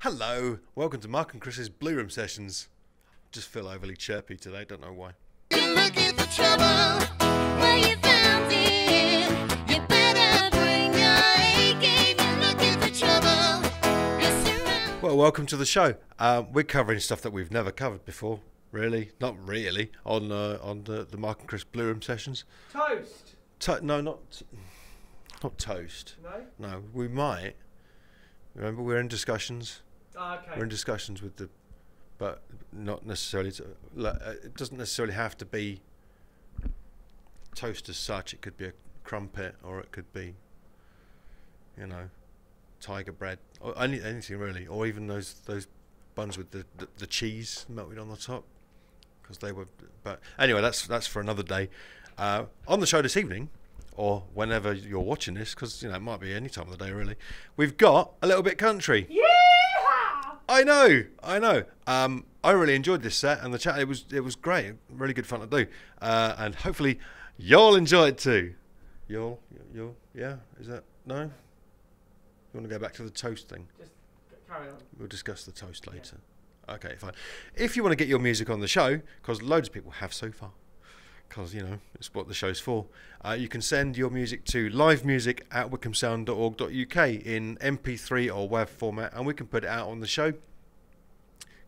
Hello, welcome to Mark and Chris's Blue Room Sessions. Just feel overly chirpy today, don't know why. You look at the trouble where you found it. You better bring your A game. You look at the trouble. It's around. Well, welcome to the show. Um, we're covering stuff that we've never covered before, really. Not really, on uh, on the, the Mark and Chris Blue Room Sessions. Toast. To- no, not not toast. No. No, we might. Remember, we're in discussions. Ah, okay. We're in discussions with the, but not necessarily. To, like, uh, it doesn't necessarily have to be toast as such. It could be a crumpet, or it could be, you know, tiger bread, or any, anything really, or even those those buns with the the, the cheese melted on the top, because they were. But anyway, that's that's for another day. Uh, on the show this evening, or whenever you're watching this, because you know it might be any time of the day really. We've got a little bit country. Yeehaw! I know, I know. Um, I really enjoyed this set and the chat. It was it was great, really good fun to do, uh, and hopefully you'll enjoy it too. You'll, you'll, yeah. Is that no? You want to go back to the toast thing? Just carry on. We'll discuss the toast later. Okay, fine. If you want to get your music on the show, because loads of people have so far, because you know it's what the show's for. Uh, you can send your music to livemusic at wycombesound.org.uk in MP3 or WAV format, and we can put it out on the show.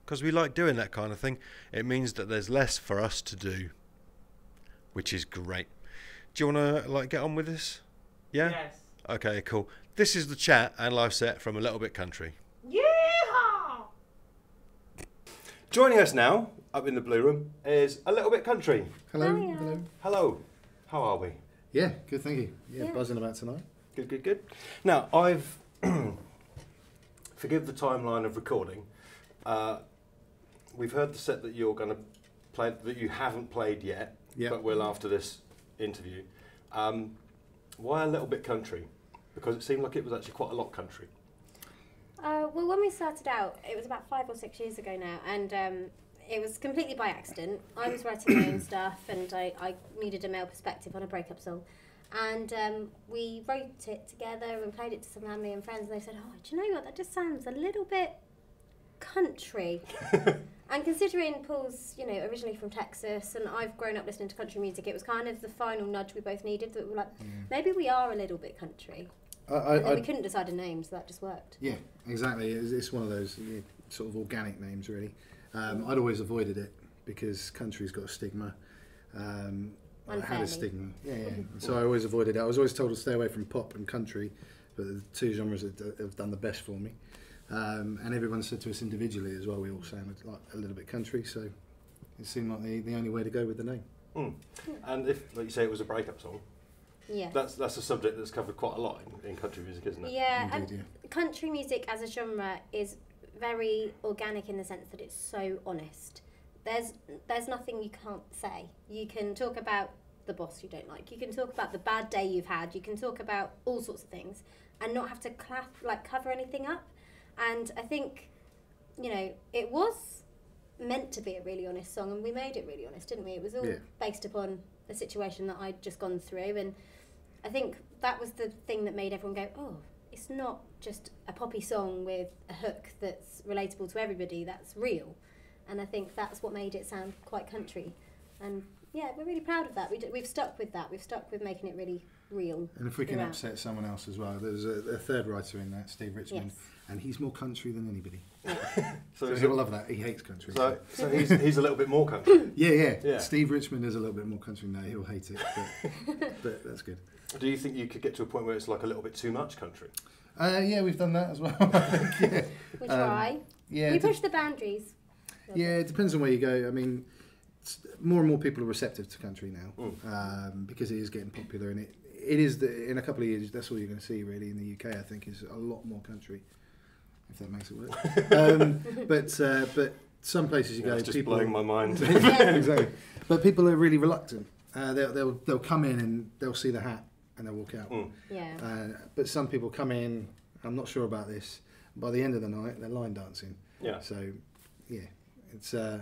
Because we like doing that kind of thing. It means that there's less for us to do, which is great. Do you want to like get on with this? Yeah. Yes. Okay, cool. This is the chat and live set from a little bit country. Yeehaw! Joining us now, up in the blue room, is a little bit country. Hello. Hiya. Hello. Hello. How are we? Yeah, good. Thank you. Yeah, Yeah. buzzing about tonight. Good, good, good. Now, I've forgive the timeline of recording. Uh, we've heard the set that you're going to play that you haven't played yet, Yeah. but will after this interview. Um, why a little bit country? Because it seemed like it was actually quite a lot country. Uh, well, when we started out, it was about five or six years ago now, and um, it was completely by accident. I was writing my own stuff, and I, I needed a male perspective on a breakup song. And um, we wrote it together and played it to some family and friends, and they said, Oh, do you know what? That just sounds a little bit country. and considering Paul's, you know, originally from Texas, and I've grown up listening to country music, it was kind of the final nudge we both needed that we were like, maybe we are a little bit country. I, I, And we couldn't decide a name, so that just worked. yeah, exactly. It's, it's one of those yeah, sort of organic names, really. Um, I'd always avoided it because country's got a stigma. Um, I had a stigma. Yeah, yeah. so I always avoided it. I was always told to stay away from pop and country, but the two genres that have done the best for me. Um, and everyone said to us individually as well, we all sounded like a little bit country, so it seemed like the, the only way to go with the name. Mm. And if, like you say, it was a breakup song, Yeah. that's that's a subject that's covered quite a lot in, in country music, isn't it? Yeah, Indeed, and country music as a genre is very organic in the sense that it's so honest. There's there's nothing you can't say. You can talk about the boss you don't like. You can talk about the bad day you've had. You can talk about all sorts of things and not have to clap, like cover anything up. And I think, you know, it was meant to be a really honest song, and we made it really honest, didn't we? It was all Yeah. based upon a situation that I'd just gone through, and I think that was the thing that made everyone go, oh, it's not just a poppy song with a hook that's relatable to everybody, that's real. And I think that's what made it sound quite country. And yeah, we're really proud of that. We d- we've stuck with that. We've stuck with making it really real. And if we can throughout. upset someone else as well, there's a, a third writer in that, Steve Richmond, Yes. And he's more country than anybody. So, So is he'll love that. He hates country. so, so he's, he's a little bit more country. Yeah, yeah, Yeah. Steve Richmond is a little bit more country now. He'll hate it, but, but that's good. Do you think you could get to a point where it's like a little bit too much country? Uh, yeah, we've done that as well. I yeah, We Um, try. yeah, we it push the boundaries. yeah. It depends on where you go. I mean, more and more people are receptive to country now Mm. um, because it is getting popular, and it it is the, in a couple of years. That's all you're going to see really in the UK. I think is a lot more country, if that makes it work. um, but uh, but some places you Yeah, go, it's just people blowing my mind. exactly. But people are really reluctant. Uh, they'll, they'll they'll come in and they'll see the hat and they'll walk out. Mm. Yeah. Uh, but some people come in. I'm not sure about this. By the end of the night, they're line dancing. Yeah. So, yeah, it's uh,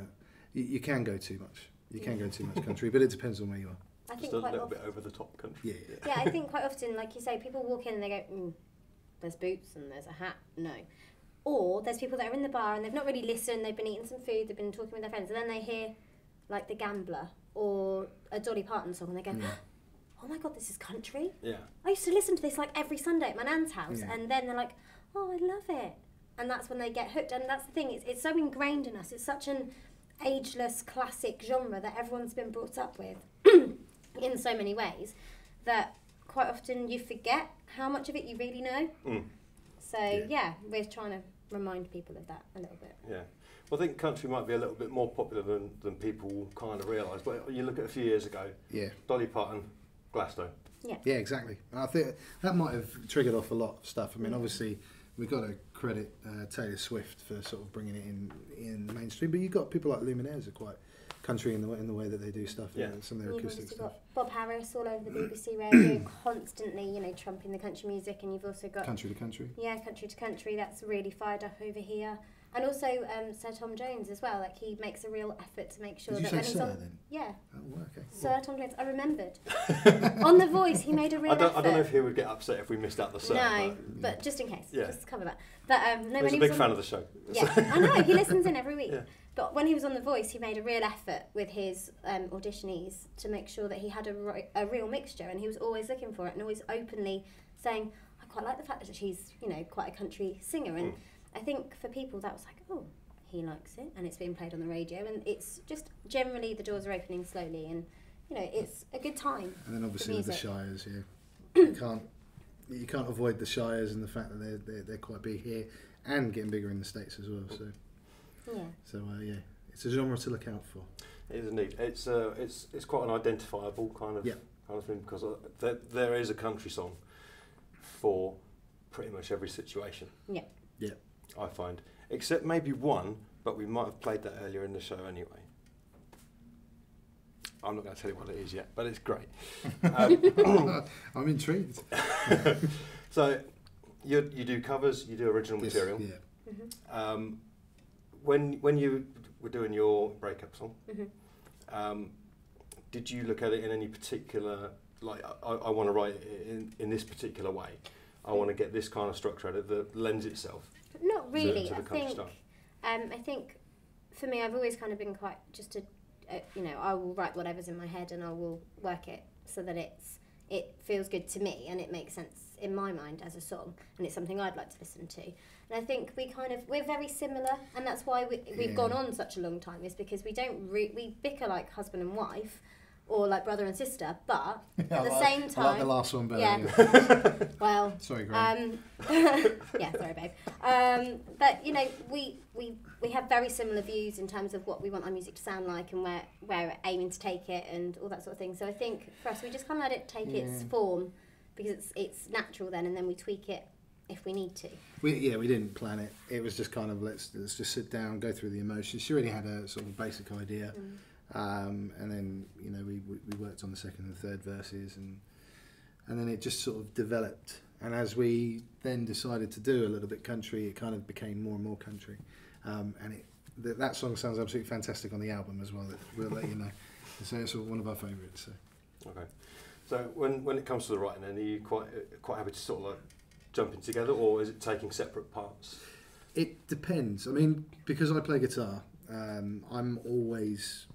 you, you can go too much. You can go too much country, but it depends on where you are. I Just think a quite little often. bit over the top country. Yeah, yeah. yeah, I think quite often, like you say, people walk in and they go, mm, "There's boots and there's a hat." No, Or there's people that are in the bar and they've not really listened, they've been eating some food, they've been talking with their friends, and then they hear like The Gambler or a Dolly Parton song and they go, oh my god, this is country. Yeah. I used to listen to this like every Sunday at my nan's house, Yeah. and then they're like, "Oh, I love it," and that's when they get hooked. And that's the thing; it's, it's so ingrained in us. It's such an ageless classic genre that everyone's been brought up with in so many ways that quite often you forget how much of it you really know. Mm. So Yeah. yeah. we're trying to remind people of that a little bit. Yeah. Well, I think country might be a little bit more popular than, than people kind of realise. But you look at a few years ago, Yeah, Dolly Parton, Glasgow. yeah, Yeah, exactly. And I think that might have triggered off a lot of stuff. I mean, obviously, we've got to credit uh, Taylor Swift for sort of bringing it in in the mainstream, but you've got people like Lumineers are quite country in the way, in the way that they do stuff. Yeah. Yeah, some of their You've acoustic also stuff. got Bob Harris all over the BBC radio, constantly, you know, trumping the country music, and you've also got Country to country. Yeah, country to country. That's really fired up over here. And also um, Sir Tom Jones as well. Like he makes a real effort to make sure Did you that say when he's Sir on, then? yeah, Oh, okay. Sir Tom Jones. I remembered on the Voice. He made a real I don't, effort. I don't know if he would get upset if we missed out the song. no, but just in case, Yeah. just cover that. But um, no, He's a big fan on, of the show. yeah, I know he listens in every week. Yeah. But when he was on The Voice, he made a real effort with his um, auditionees to make sure that he had a, ri- a real mixture, and he was always looking for it and always openly saying, "I quite like the fact that she's, you know, quite a country singer." And Mm. I think for people that was like, "Oh, he likes it," and it's being played on the radio, and it's just generally the doors are opening slowly, and you know, it's a good time. And then obviously with the. Shires, yeah, you can't you can't avoid the Shires and the fact that they're they're, they're quite big here and getting bigger in the states as well. So Yeah, so uh, yeah, it's a genre to look out for. It is neat. It's uh, it's it's quite an identifiable kind of Yeah. kind of thing because uh, there, there is a country song for pretty much every situation. Yeah. Yeah. I find, except maybe one, but we might have played that earlier in the show anyway. I'm not going to tell you what it is yet, but it's great. Um, I'm intrigued. so, you you do covers, you do original Yes, material. yeah. hmm Um, when when you were doing your breakup song, hmm um, did you look at it in any particular like I, I want to write it in, in this particular way? I want to get this kind of structure out of it that lends itself. Not really. to the I think. Um, I think for me, I've always kind of been quite just a, a, you know, I will write whatever's in my head and I will work it so that it's it feels good to me and it makes sense in my mind as a song and it's something I'd like to listen to. And I think we kind of we're very similar and that's why we, we've Yeah. gone on such a long time is because we don't re- we bicker like husband and wife or like brother and sister, but at I the like- same I like time, the last one better. Yeah. yeah. well, Sorry, um, yeah, sorry, babe. Um, but you know, we, we we have very similar views in terms of what we want our music to sound like and where where we're aiming to take it and all that sort of thing. So I think for us, we just kind of let it take its form because it's it's natural then, and then we tweak it if we need to. We, yeah, we didn't plan it. It was just kind of let's let's just sit down, go through the emotions. She already had a sort of basic idea, um, and then you know we, we we worked on the second and third verses, and and then it just sort of developed. And as we then decided to do a little bit country, it kind of became more and more country, um, and it that, that song sounds absolutely fantastic on the album as well. That we'll let you know. So it's one of our favourites. So. Okay. So when when it comes to the writing, then are you quite uh, quite happy to sort of like jumping together, or is it taking separate parts? It depends. I mean, because I play guitar, um, I'm always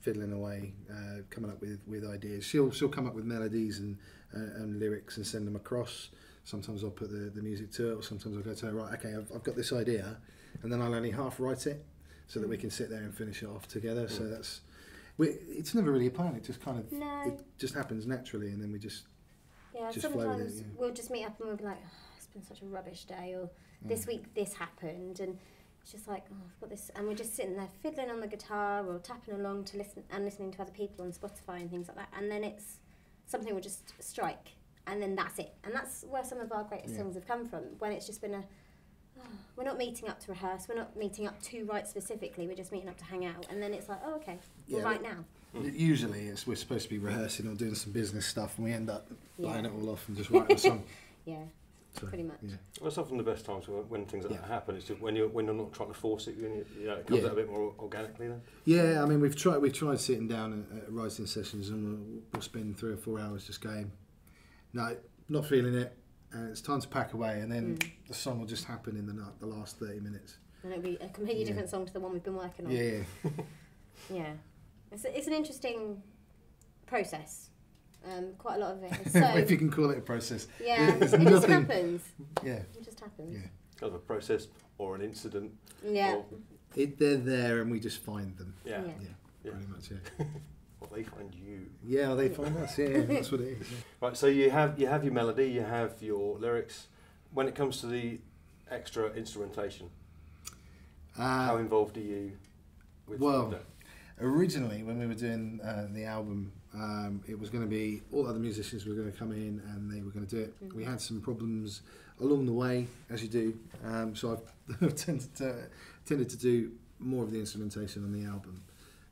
fiddling away, uh, coming up with, with ideas. She'll she'll come up with melodies and uh, and lyrics and send them across. Sometimes I'll put the, the music to it, or sometimes I'll go to her, right, okay, I've, I've got this idea, and then I'll only half write it so that we can sit there and finish it off together. So that's, we, it's never really a plan. It just kind of, No. it just happens naturally, and then we just, Yeah, Just sometimes it, yeah. we'll just meet up and we'll be like, oh, it's been such a rubbish day, or this week this happened, and it's just like, oh, I've got this, and we're just sitting there fiddling on the guitar or tapping along to listen and listening to other people on Spotify and things like that, and then it's something will just strike, and then that's it, and that's where some of our greatest Yeah. songs have come from. When it's just been a oh, we're not meeting up to rehearse. We're not meeting up to write specifically. We're just meeting up to hang out, and then it's like, oh, okay, we'll Yeah, write now. Usually it's, we're supposed to be rehearsing or doing some business stuff, and we end up Yeah. buying it all off and just writing a song. Yeah, So, pretty much. Yeah. Well, it's often the best times when, when things like Yeah. that happen. It's just when you're when you're not trying to force it, you, you know, it comes Yeah. out a bit more organically. Then. Yeah, I mean, we've tried we've tried sitting down at, at writing sessions, and we'll, we'll spend three or four hours just going, no, not feeling it. and it's time to pack away, and then Mm. the song will just happen in the na- the last thirty minutes. And it'll be a completely Yeah. different song to the one we've been working on. Yeah, Yeah. It's, a, it's an interesting process. Um, quite a lot of it. is So, if you can call it a process. yeah, it There's just happens. Yeah, It just happens. yeah. Kind of a process or an incident. Yeah. It, they're there, and we just find them. yeah. Yeah. Yeah, Yeah. pretty much. Yeah. Well, they find you. Yeah, they find us. Yeah, yeah, that's what it is. yeah. Right. So you have you have your melody, you have your lyrics. When it comes to the extra instrumentation, how Uh, involved are you? With well, that? Originally, when we were doing uh, the album, um, it was going to be all other musicians were going to come in and they were going to do it. Mhm. We had some problems along the way, as you do. Um, so I've tended to tended to do more of the instrumentation on the album.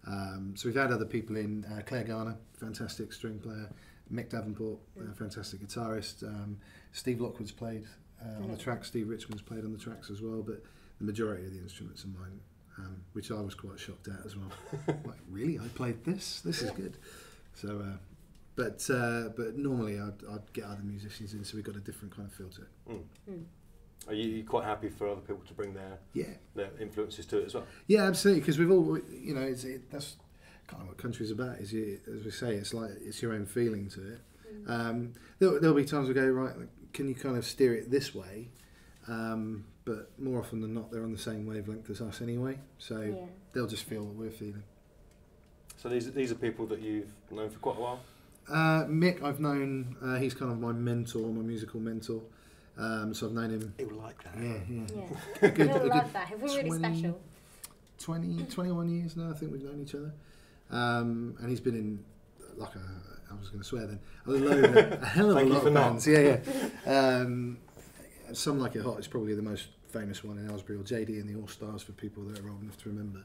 Um, so we've had other people in uh, Claire Garner, fantastic string player, Mick Davenport, uh, fantastic guitarist. Um, Steve Lockwood's played uh, on the Mhm. track. Steve Richmond's played on the tracks as well, but the majority of the instruments are mine, um, which I was quite shocked at as well. like, really, I played this? This is good. So, uh, but uh, but normally I'd, I'd get other musicians in, so we got a different kind of feel to it. Mm. Mm. Are you, you quite happy for other people to bring their Yeah, their influences to it as well? yeah, absolutely. Because we've all, you know, it's, it, that's kind of what country's about. Is you, as we say, it's like it's your own feeling to it. Mm. Um, there'll, there'll be times we go right. Can you kind of steer it this way? Um, but more often than not, they're on the same wavelength as us anyway. So Yeah. they'll just feel what we're feeling. So these these are people that you've known for quite a while. Uh, Mick, I've known. Uh, he's kind of my mentor, my musical mentor. Um, so I've known him. He would like that. Yeah, yeah. Yeah. Good- He'll good love that. He'll feel really 20 special. 20, 21 years now. I think we've known each other. Um, and he's been in like a. I was going to swear then. A load, of, a hell of Thank a lot for of not. bands. Yeah, yeah. Um, Some Like It Hot is probably the most famous one in Aylesbury, or JD and the All Stars for people that are old enough to remember.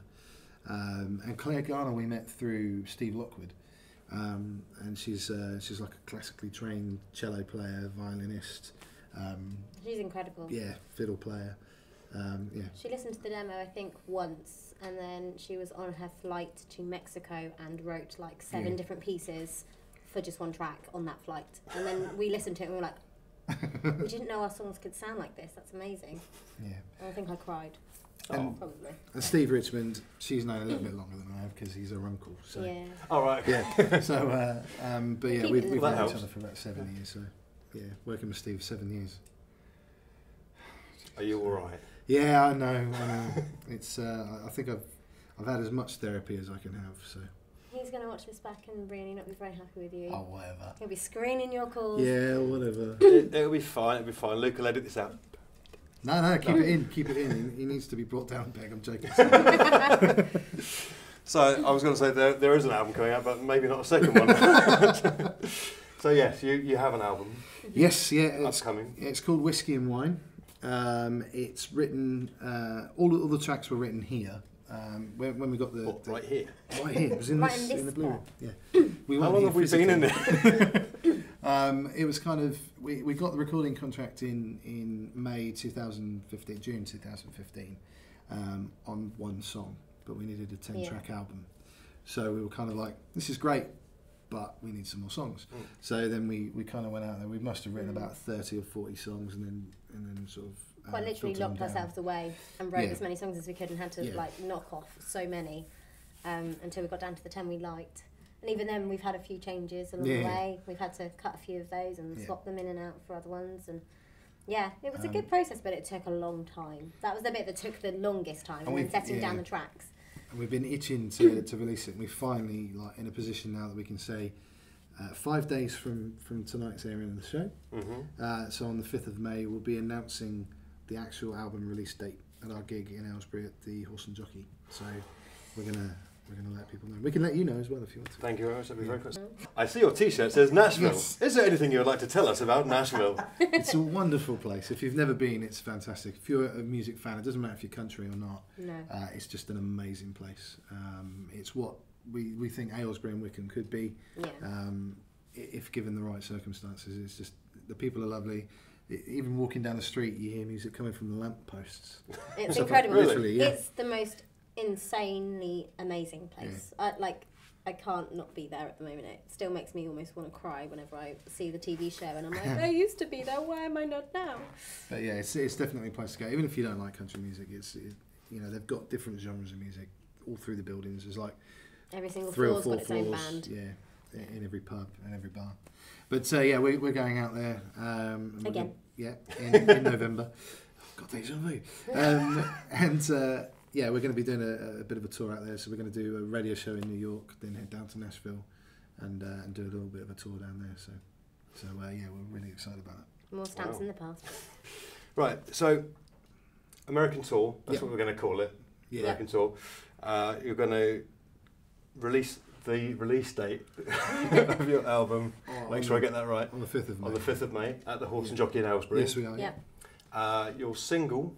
Um, and Claire Garner we met through Steve Lockwood, um, and she's uh, she's like a classically trained cello player, violinist, um, She's incredible. yeah, fiddle player. Um, yeah, She listened to the demo, I think, once, and then she was on her flight to Mexico and wrote like seven Yeah. different pieces for just one track on that flight. And then we listened to it and we were like, we didn't know our songs could sound like this. That's amazing. yeah. And I think I cried. And- Probably. And Steve Richmond, she's known a little bit longer than I have because he's her uncle. So Yeah. All right. yeah. So, uh, um, but yeah, we've, it we've known each other for about seven years. So yeah, working with Steve seven years. Are you all right? Yeah, I know. I know. it's. Uh, I- I think I've I've had as much therapy as I can have. So He's going to watch this back and really not be very happy with you. oh whatever. He'll be screening your calls. Yeah, whatever. it, it'll be fine. It'll be fine. Luke will edit this out. No, no, keep it in. Keep it in. He, he needs to be brought down, Peg. I'm joking. So I was going to say there, there is an album coming out, but maybe not a second one. so yes, you, you have an album yes, yeah. It's upcoming. It's called Whiskey and Wine. Um, it's written. Uh, all, all the tracks were written here. Um, when, when we got the, What, the right here. right here, it was in Right this, in this in the blue. spot. Yeah. We How long have we been in there? Um, it was kind of we, we got the recording contract in in May 2015, June 2015, um, on one song, but we needed a 10 Yeah. track album. So we were kind of like, this is great, but we need some more songs. Mm. So then we, we kind of went out there. We must have written Mm. about 30 or 40 songs, and then and then sort of uh, Quite literally filtered them locked down. ourselves away and wrote Yeah. as many songs as we could and had to Yeah. like knock off so many um, until we got down to the 10 we liked. And even then, we've had a few changes along the way. We've had to cut a few of those and Yeah. swap them in and out for other ones. And yeah, it was a Um, good process, but it took a long time. That was the bit that took the longest time, And and then setting down the tracks. And we've been itching to, to release it. And we're finally like in a position now that we can say uh, five days from, from tonight's airing of the show. hmm Uh, so on the 5th of May, we'll be announcing the actual album release date at our gig in Aylesbury at the Horse and Jockey. So we're gonna we're gonna let people know. We can let you know as well if you want to. Thank you very much. That'd be Yeah. very kind. I see your T-shirt says Nashville. Yes. Is there anything you would like to tell us about Nashville? it's a wonderful place. If you've never been, it's fantastic. If you're a music fan, it doesn't matter if you're country or not. No. Uh, it's just an amazing place. Um, it's what we, we think Aylesbury and Wycombe could be. Yeah. um, if given the right circumstances. It's just the people are lovely. I- Even walking down the street, you hear music coming from the lamp posts. It's Stuff like- incredible. Really? Yeah. It's the most insanely amazing place. Uh, like, I can't not be there at the moment. It still makes me almost want to cry whenever I see the TV show, and I'm like, I used to be there. Why am I not now? But yeah, it's, it's definitely a place to go. Even if you don't like country music, it's it, you know they've got different genres of music all through the buildings. There's like Every single three or four got its own floors, band. yeah, in every pub and every bar. But uh, yeah, we, we're going out there um, Again. gonna- yeah, in, in November. God, deja vu. Um, and uh, yeah, we're going to be doing a, a bit of a tour out there. So we're going to do a radio show in New York, then head down to Nashville, and uh, and do a little bit of a tour down there. So so uh, yeah, we're really excited about that. More stamps Wow. in the past. Right, so American Tour, that's Yeah. what we're going to call it. Yeah. American Tour. Uh, you're going to release the release date of your album. Oh, Make on sure I get that right. on the fifth of May. On the 5th of May at the Horse and Jockey in Aylesbury. Yes, we are. Yep. Uh, your single,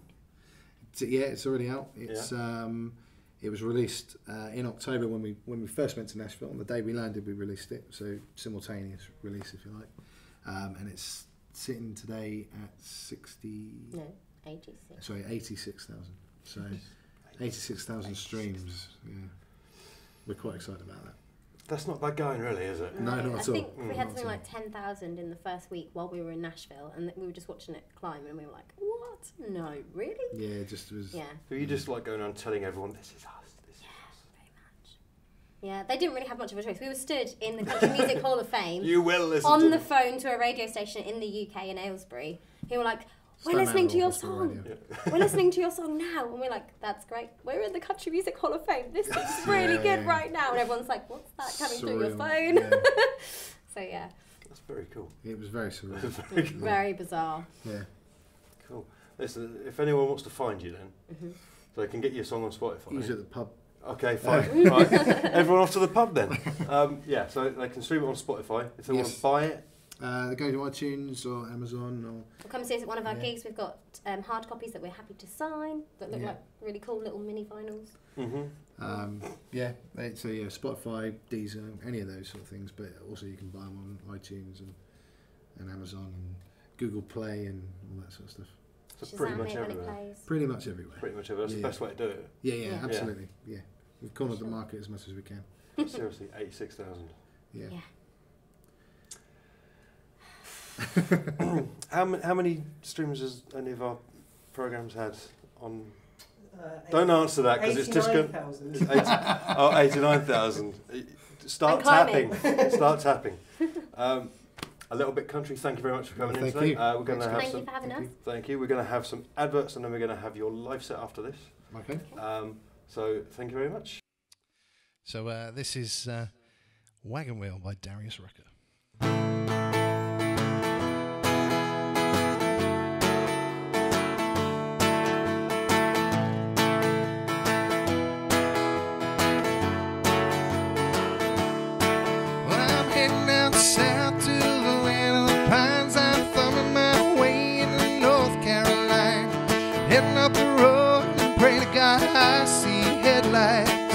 It's- yeah, it's already out. It's um, it was released uh, in October when we when we first went to Nashville. On the day we landed, we released it. So simultaneous release, if you like. Um, and it's sitting today at sixty. No, 86. Sorry, eighty six thousand. So eighty six thousand streams. Yeah, we're quite excited about that. that's not bad going, really, is it? No, not I at think all. we Mm, had not something at like 10,000 in the first week while we were in Nashville, and we were just watching it climb, and we were like, what? No, really? Yeah, it just was. Yeah, So you just like going around telling everyone, this is us, this is us. very much. Yeah, they didn't really have much of a choice. We were stood in the Country Music Hall of Fame You will listen on to the them. phone to a radio station in the UK in Aylesbury who were like, we're Stone listening to your song. Radio. We're listening to your song now. And we're like, that's great. We're in the Country Music Hall of Fame. This is really Yeah, good yeah. right now. And everyone's like, what's that coming through your phone? yeah. so, yeah, That's very cool. It was very surreal. very cool. very bizarre. Yeah. cool. Listen, if anyone wants to find you then, Mm-hmm. so they can get your song on Spotify. Usually at the pub. Okay, fine. right. Everyone off to the pub then. Um, yeah, so they can stream it on Spotify. If they want to buy it, Uh, they go to iTunes or Amazon or Well, come see us at one of our Yeah. gigs. We've got um, hard copies that we're happy to sign that look Yeah. like really cool little mini vinyls. hmm Um, yeah, they- so yeah, Spotify, Deezer, any of those sort of things. But also you can buy them on iTunes and, and Amazon and Google Play and all that sort of stuff. so pretty much it when it everywhere. Pretty much everywhere. Pretty much everywhere. That's Yeah. the best way to do it. Yeah, yeah, Yeah. absolutely. Yeah, we've cornered the market as much as we can. Seriously, 86,000. Yeah. Yeah. How, ma- how many streams has any of our programs had on? Uh, Don't answer that because it's just going. 89,000. oh, 89,000. Start tapping. Start tapping. Um, a little bit country. Thank you very much for coming Thank in today. you. Uh, we're going to Thanks, have Thank some. you for having Thank us. Thank you. We're going to have some adverts and then we're going to have your live set after this. Okay. Um, so thank you very much. So uh, this is uh, Wagon Wheel by Darius Rucker. Road and pray to God I see headlights.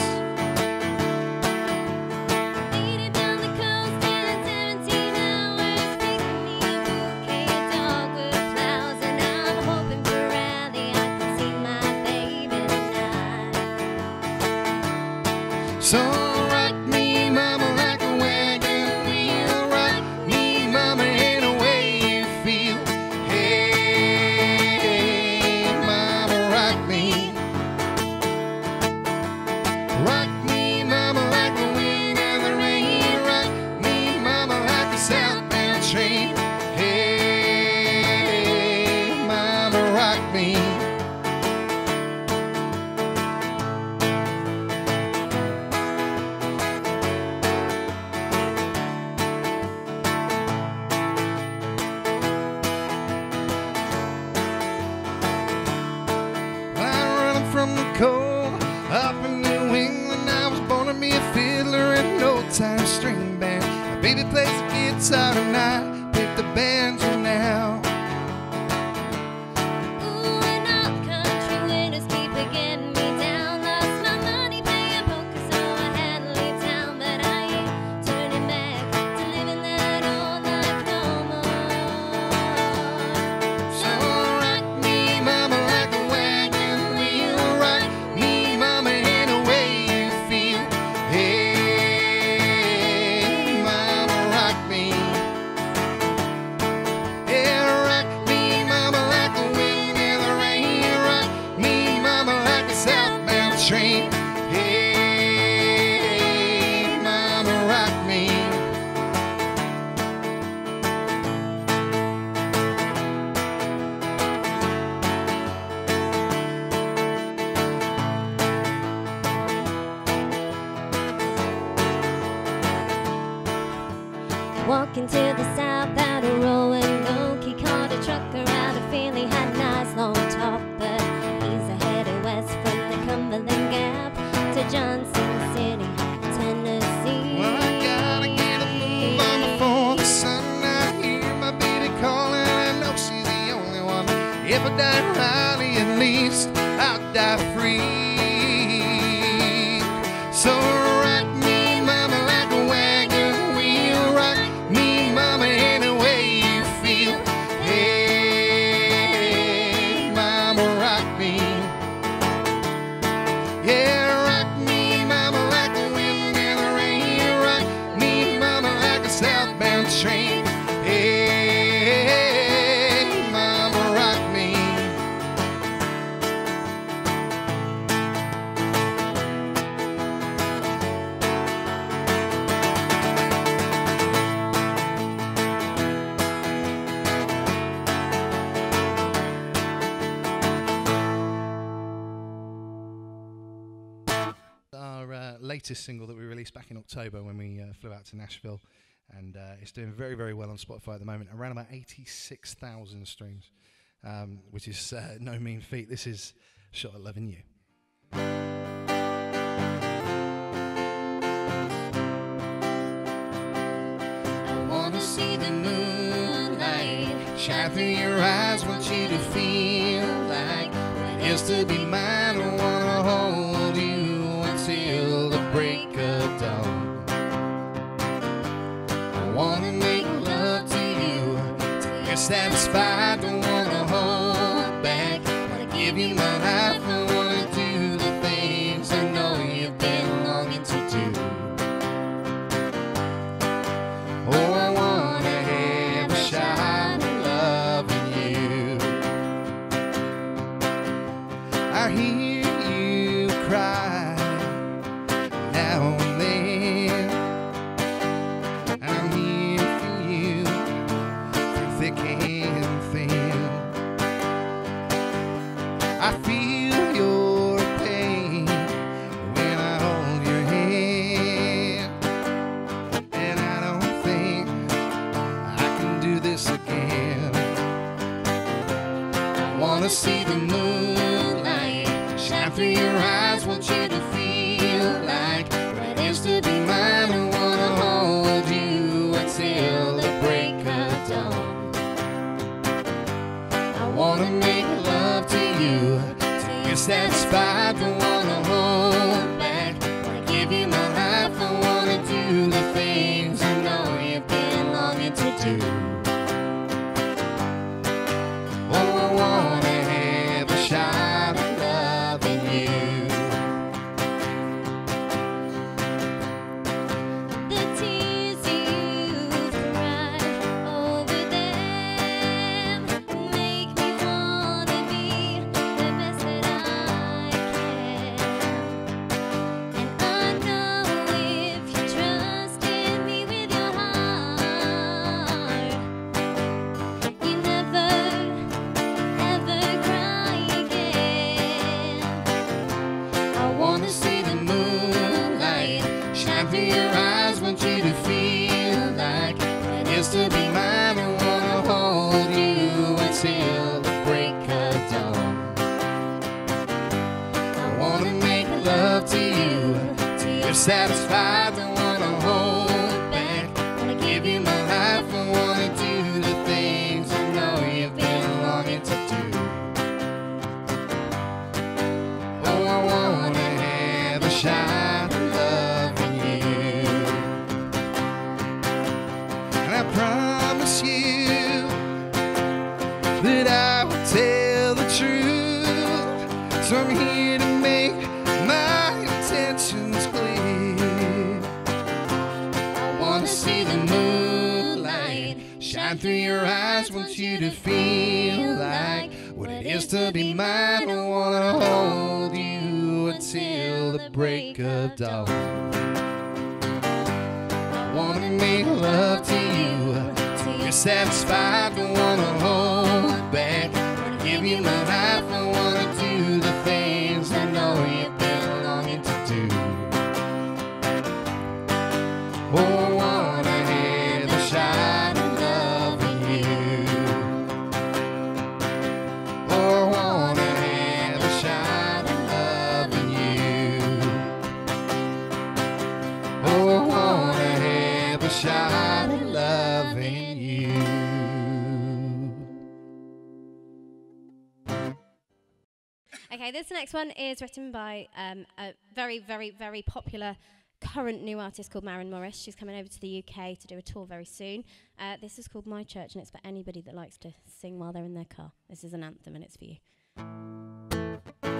If I die early, at least I'll die free. back in October when we uh, flew out to Nashville, and uh, it's doing very, very well on Spotify at the moment. Around about 86,000 streams, um, which is uh, no mean feat. This is Shot at Loving You. See the moonlight shine through your eyes. Want you to feel like it is to be mine. I wanna hold. Satisfied. Don't wanna hold back. Wanna give you my I do to feel like what it is to be mine. I wanna hold you until the break of dawn. I wanna make love to you till you're satisfied. Don't wanna hold back. I give you my life. This next one is written by um, a very, very, very popular current new artist called Maren Morris. She's coming over to the UK to do a tour very soon. Uh, this is called My Church, and it's for anybody that likes to sing while they're in their car. This is an anthem, and it's for you.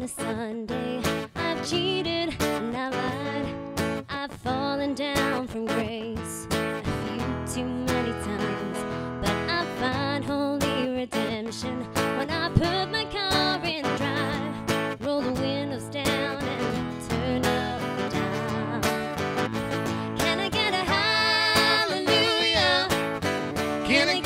On a Sunday. I've cheated and I've lied. I've fallen down from grace a few too many times. But I find holy redemption when I put my car in drive, roll the windows down and turn up the dial. Can I get a hallelujah? Can I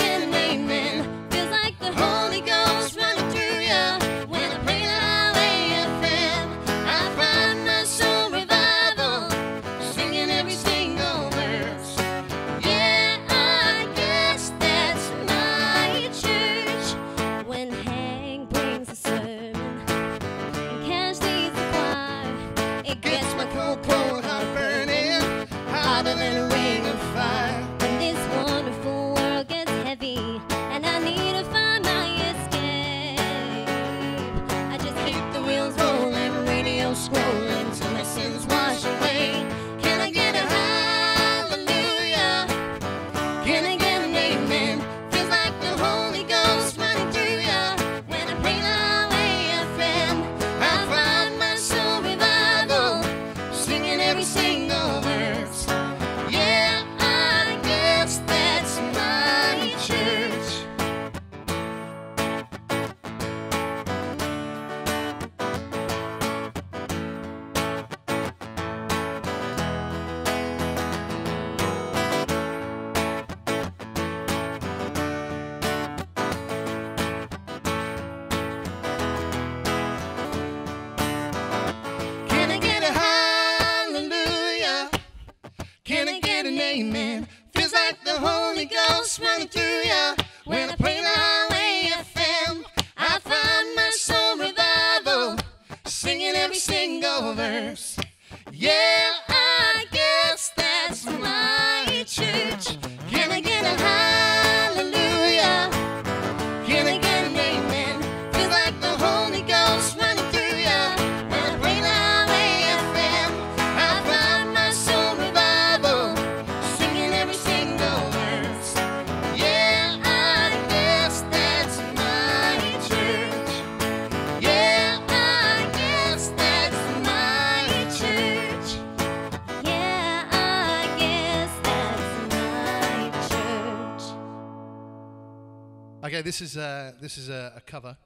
this is uh, this is a, a cover.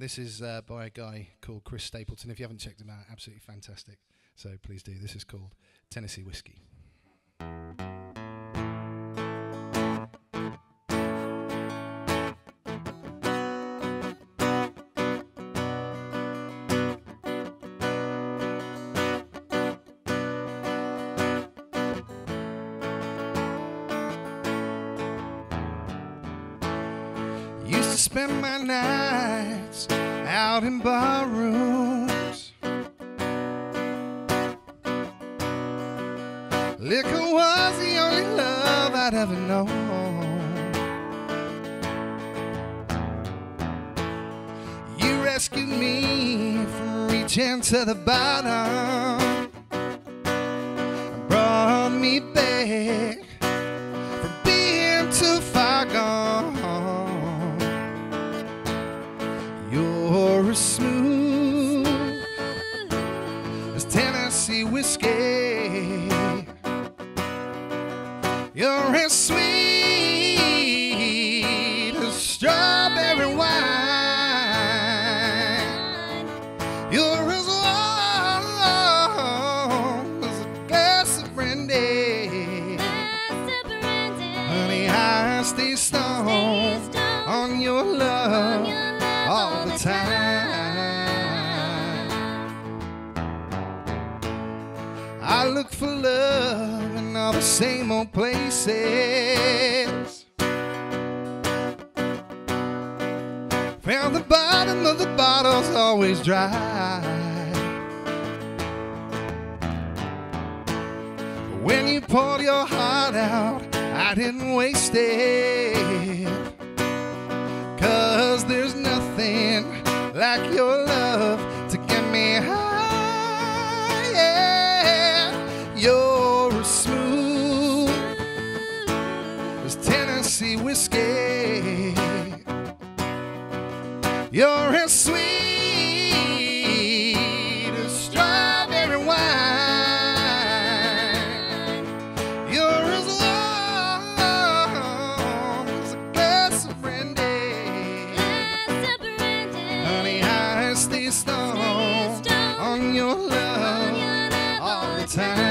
This is uh, by a guy called Chris Stapleton. If you haven't checked him out, absolutely fantastic. So please do. This is called Tennessee Whiskey. Spend my nights out in bar rooms. Liquor was the only love I'd ever known. You rescued me from reaching to the bottom. I stay stoned on your love all the time. I look for love in all the same old places. Found the bottom of the bottle's always dry. When you poured your heart out, I didn't waste it. Cause there's nothing like your love to get me high. Yeah. You're as smooth as Tennessee whiskey. You're your love all the time.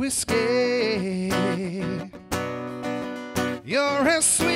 Whiskey. You're as sweet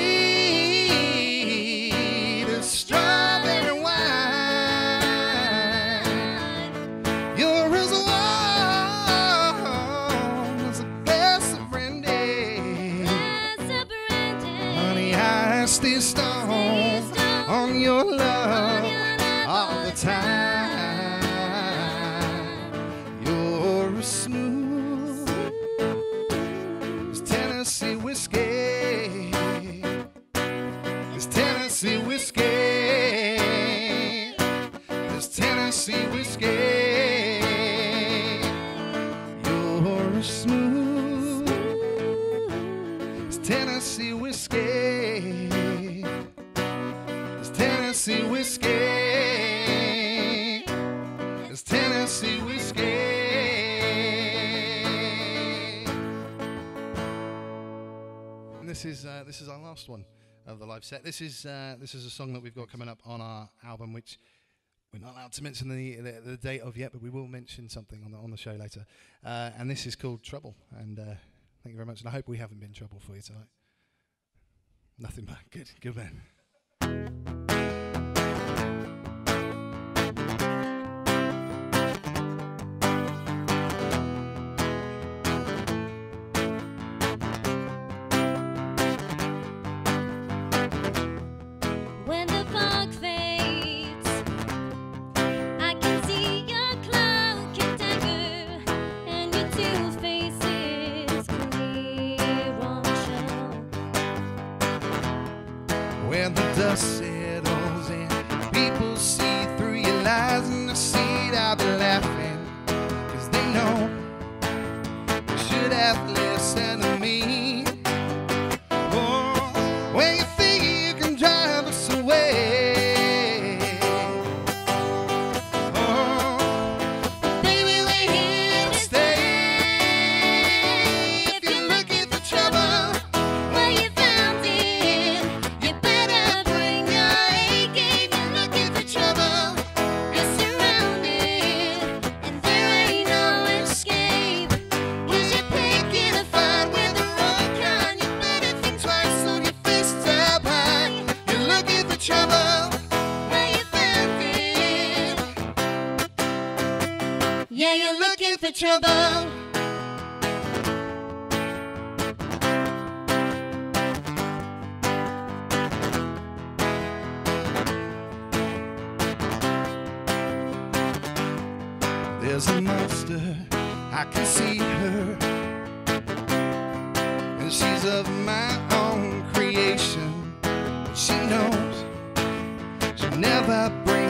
last one of the live set. This is uh, this is a song that we've got coming up on our album, which we're not allowed to mention the, the, the date of yet, but we will mention something on the on the show later. Uh, and this is called Trouble. And uh, thank you very much. And I hope we haven't been trouble for you tonight. Nothing bad. Good. Good man. When the dust There's a monster, I can see her. And she's of my own creation. But she knows she'll never bring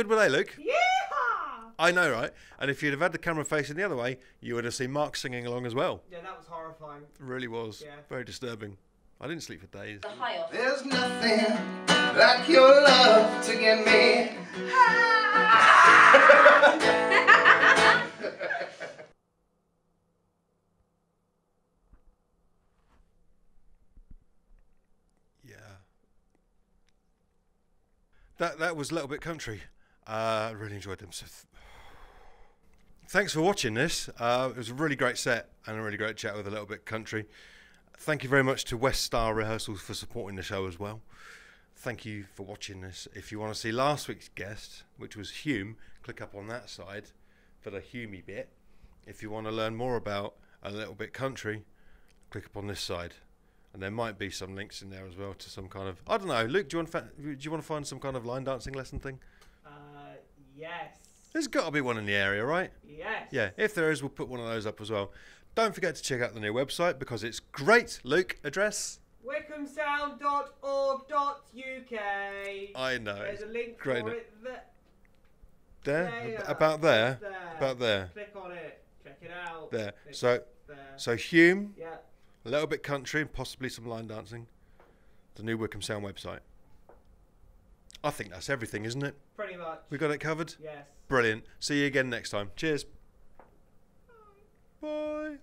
good were they, Luke? Yeehaw! I know, right? And if you'd have had the camera facing the other way, you would have seen Mark singing along as well. Yeah, that was horrifying. It really was. Yeah. Very disturbing. I didn't sleep for days. There's nothing like your love to get me. Yeah. That that was a Little Bit Country. Uh, I really enjoyed them. So th- thanks for watching this. Uh, it was a really great set and a really great chat with a Little Bit Country. Thank you very much to West Star Rehearsals for supporting the show as well. Thank you for watching this. If you want to see last week's guest, which was Hume, click up on that side for the Humey bit. If you want to learn more about a Little Bit Country, click up on this side and there might be some links in there as well to some kind of I don't know. Luke, do you want fa- do you want to find some kind of line dancing lesson thing? Yes. There's got to be one in the area, right? Yes. Yeah. If there is, we'll put one of those up as well. Don't forget to check out the new website because it's great. Luke, address. wycombesound.org.uk. I know. There's a link great. for it there. There, There. About there, there. about there, Click on it. Check it out. there. Click So, there. so Hume, yeah. a little bit country, and possibly some line dancing. The new Wycombe Sound website. I think that's everything, isn't it? Pretty much. We got it covered. Yes. Brilliant. See you again next time. Cheers. Bye.